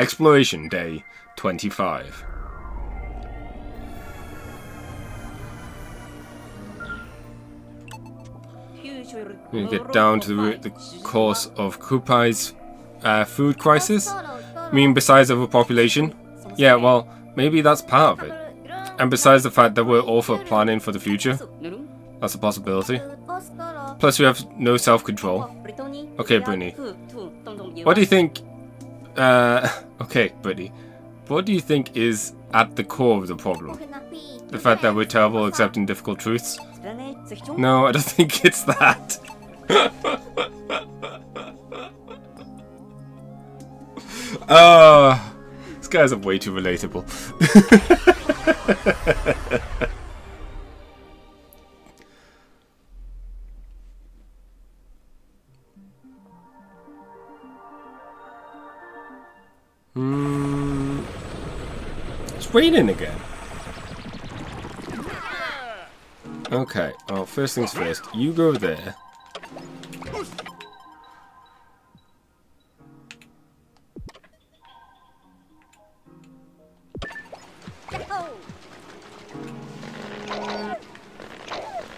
Exploration Day 25. We get down to the, the of Koppai's uh, food crisis. I mean, besides overpopulation? Yeah, well, maybe that's part of it. And besides the fact that we're all for planning for the future, that's a possibility. Plus, we have no self-control. Okay, Brittany. What do you think... Uh, okay, buddy. What do you think is at the core of the problem? The fact that we're terrible accepting difficult truths? No, I don't think it's that. oh, these guys are way too relatable. Raining again. Okay, well, first things first. You go there.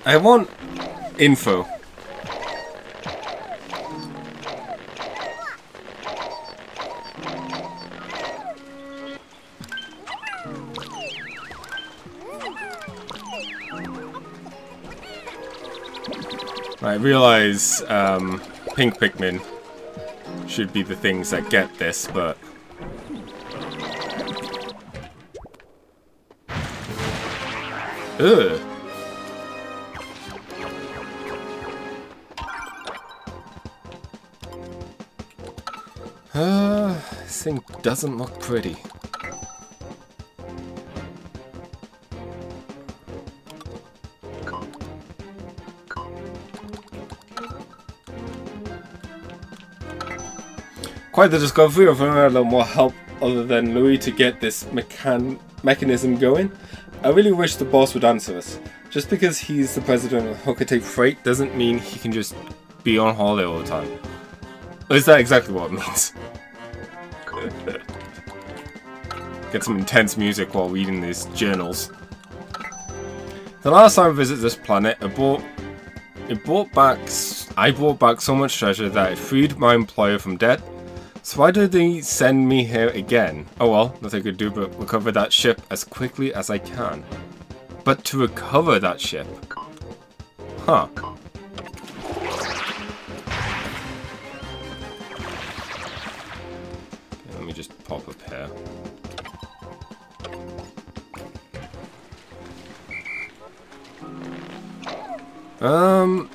I want info. I realize um, pink Pikmin should be the things that get this, but... Ugh. Uh, this thing doesn't look pretty. Quite the discovery of a little more help other than Louie to get this mechan mechanism going. I really wish the boss would answer us. Just because he's the president of Hocotate Freight doesn't mean he can just be on holiday all the time. Is that exactly what it means? Get some intense music while reading these journals. The last time I visited this planet, I bought, it brought back I brought back so much treasure that it freed my employer from debt so why did they send me here again? Oh well, nothing I could do but recover that ship as quickly as I can. But to recover that ship? Huh. Okay, let me just pop up here. Um,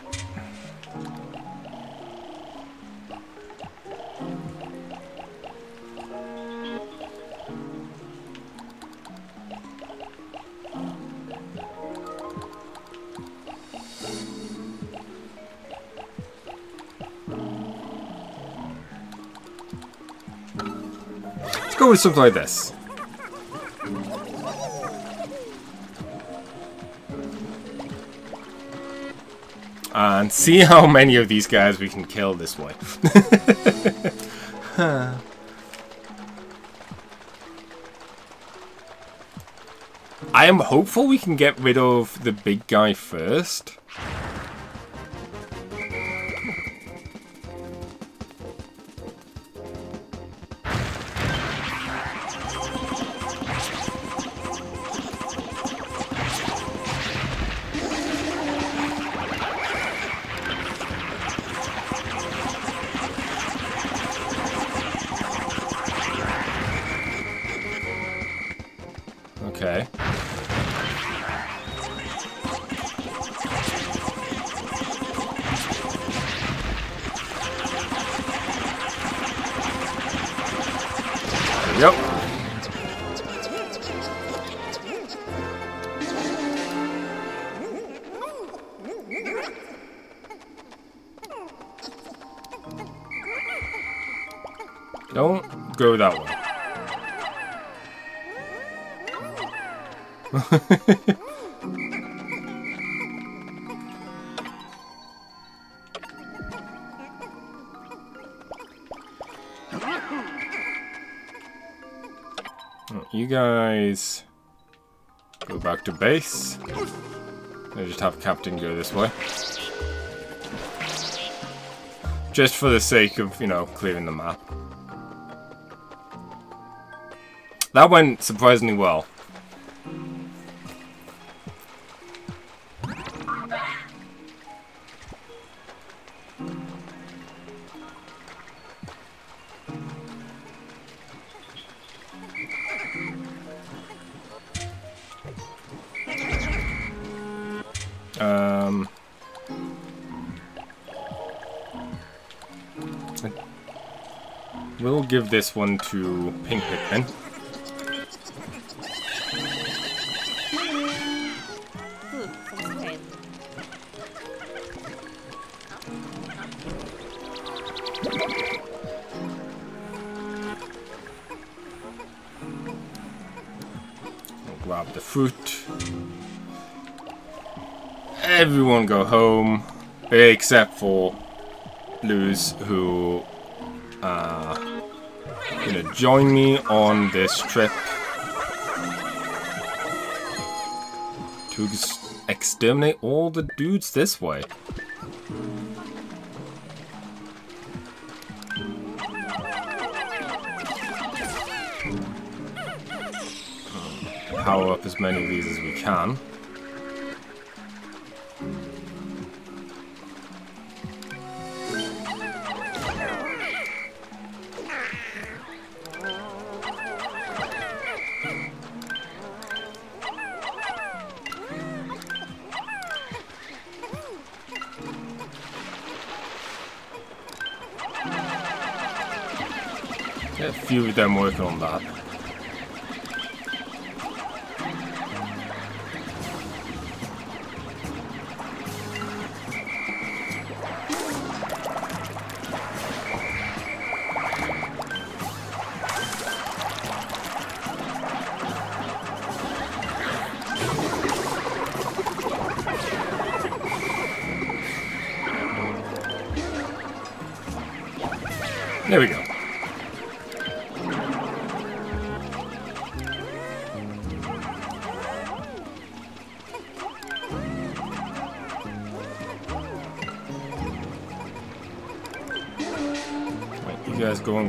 go with something like this. Uh, and see how many of these guys we can kill this way. I am hopeful we can get rid of the big guy first. Go that way. You guys go back to base. I just have Captain go this way. Just for the sake of, you know, clearing the map. That went surprisingly well. Um, we'll give this one to Pink Pikmin. Everyone go home, except for Luz, who uh, gonna join me on this trip to ex exterminate all the dudes this way. Power up as many of these as we can. Get a few of them working on that.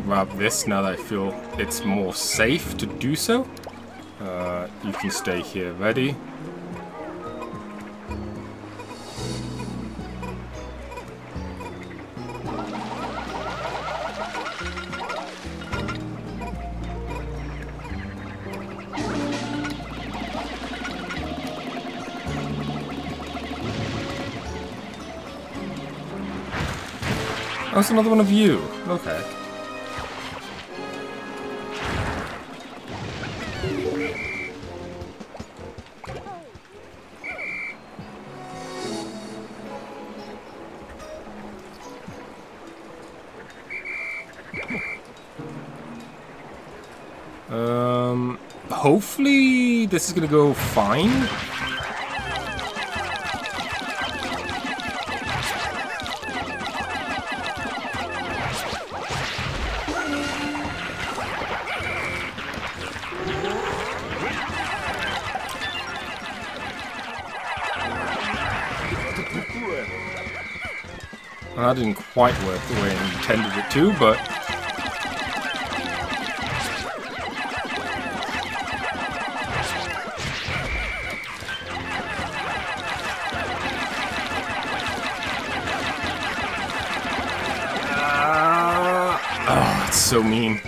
Grab this now that I feel it's more safe to do so. Uh, you can stay here ready. Oh, it's another one of you. Okay. Um, hopefully this is gonna go fine. That didn't quite work the way I intended it to, but... so mean.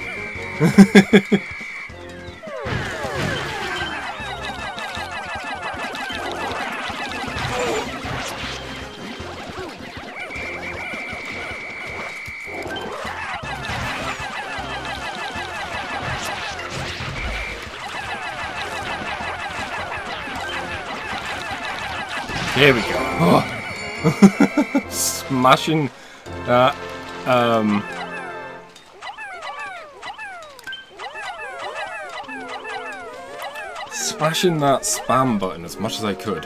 There we go. Oh. Smashing that. Um, smashing that spam button as much as I could.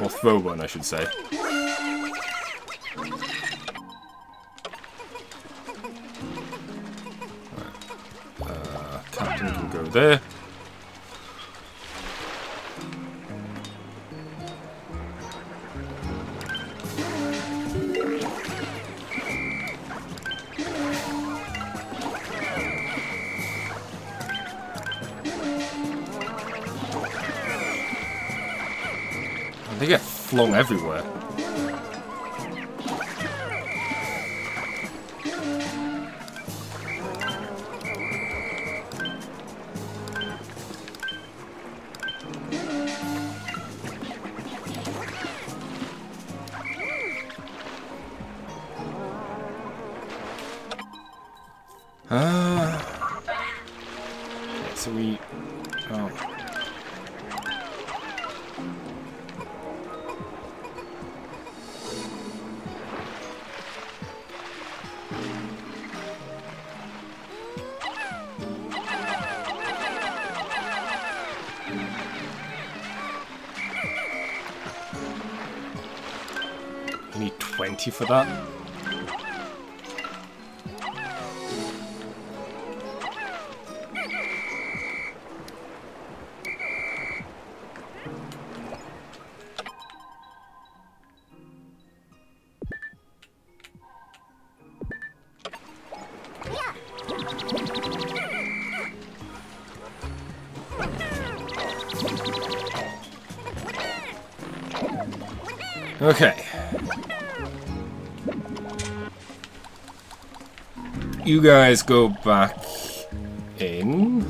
Or throw button, I should say. Uh, Captain can go there. Flung everywhere. You need 20 for that? You guys go back in.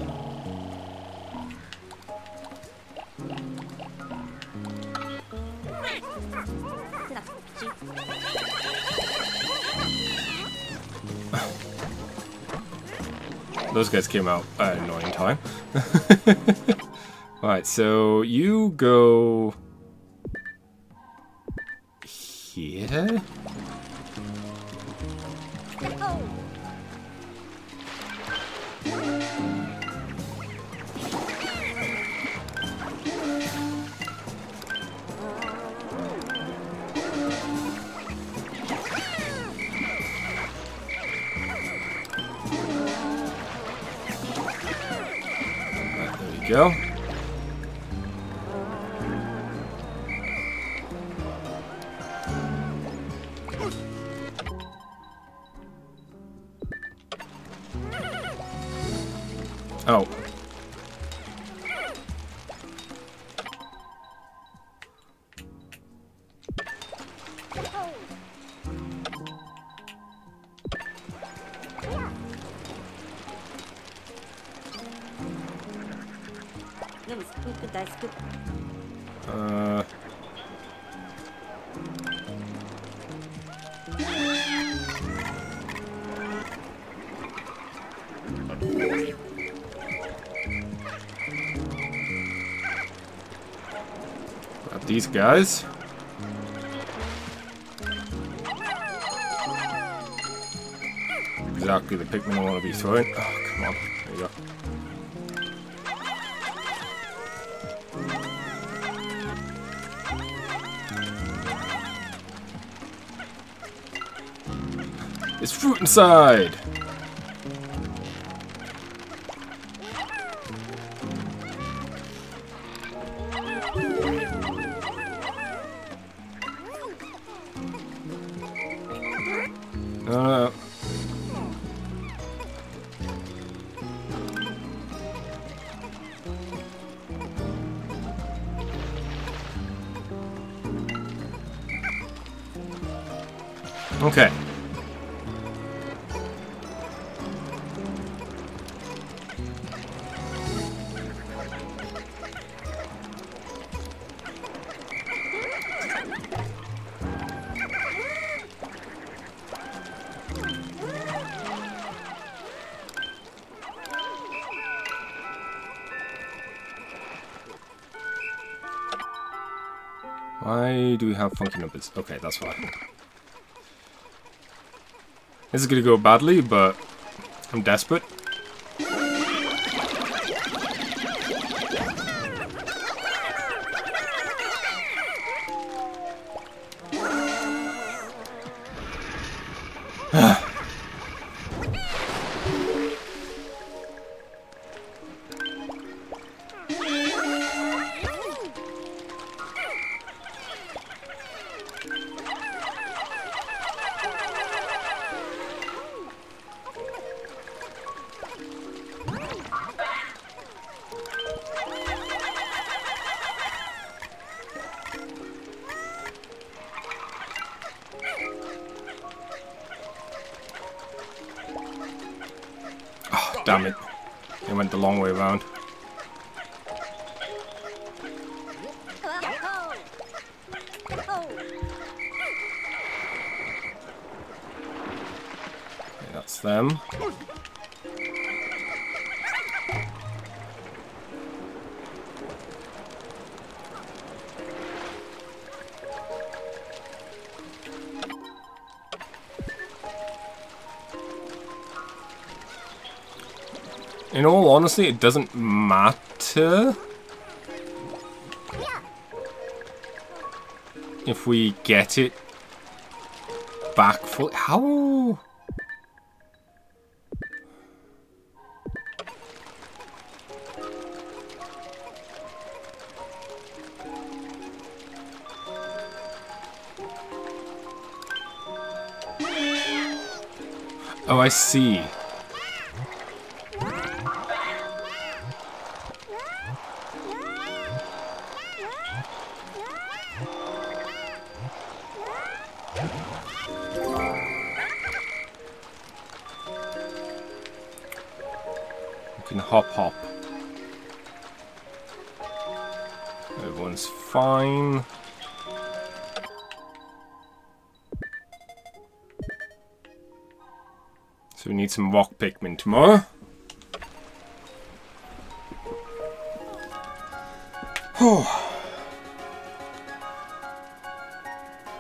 Those guys came out at an annoying time. Alright, so you go here? Go. Uh. Grab these guys. Exactly the Pikmin I want to be throwing. Oh, come on. There's fruit inside! Why do we have funky numbers? Okay, that's why. This is gonna go badly, but I'm desperate. Damn it. It went the long way around. Okay, that's them. In all honesty, it doesn't matter if we get it back full. How? Oh, I see. So we need some rock Pikmin tomorrow.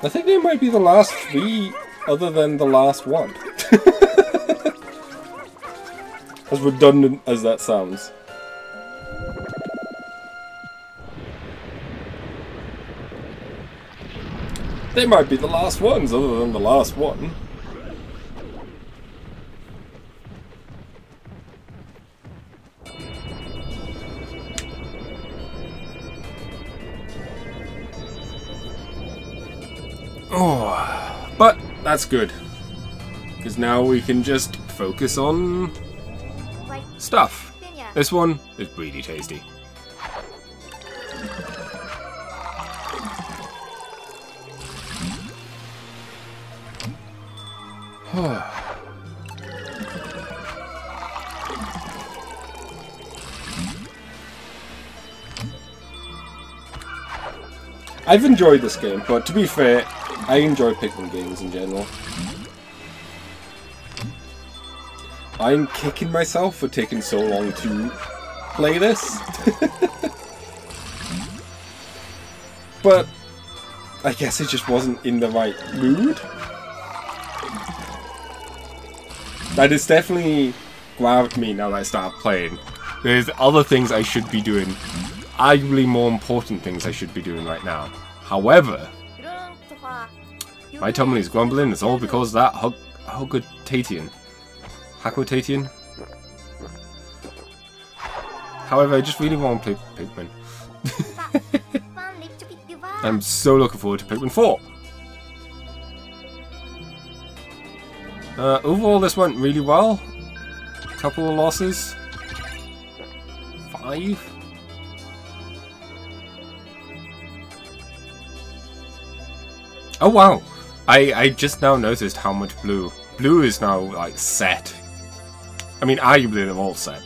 I think they might be the last three other than the last one. as redundant as that sounds. They might be the last ones other than the last one. Oh, but that's good. Because now we can just focus on stuff. This one is really tasty. I've enjoyed this game, but to be fair, I enjoy Pikmin games in general. I'm kicking myself for taking so long to play this. but I guess it just wasn't in the right mood. That has definitely grabbed me now that I start playing. There's other things I should be doing. Arguably more important things I should be doing right now. However, my is grumbling, it's all because of that Hug Hugotatian. Hakotatian? However, I just really want to play Pikmin. I'm so looking forward to Pikmin 4. Uh, overall, this went really well. Couple of losses. Five? Oh wow! I, I just now noticed how much blue. Blue is now, like, set. I mean, arguably they're all set.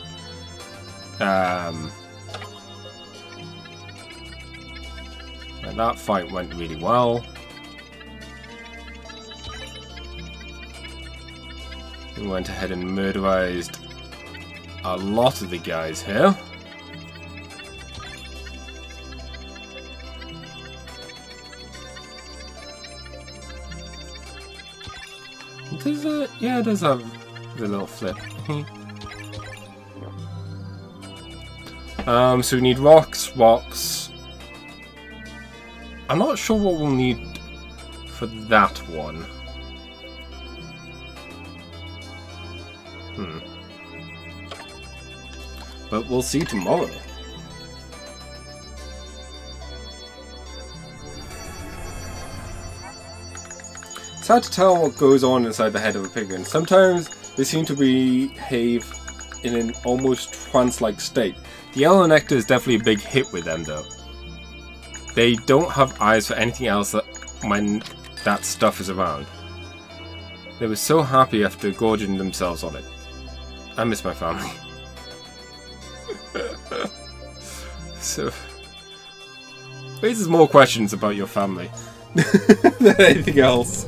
Um, and that fight went really well. We went ahead and murderized a lot of the guys here. It? Yeah, it does have the little flip. um, so we need rocks, rocks. I'm not sure what we'll need for that one. Hmm. But we'll see tomorrow. It's hard to tell what goes on inside the head of a Pikmin. Sometimes they seem to behave in an almost trance-like state. The yellow nectar is definitely a big hit with them though. They don't have eyes for anything else that, when that stuff is around. They were so happy after gorging themselves on it. I miss my family. so raises more questions about your family than anything else.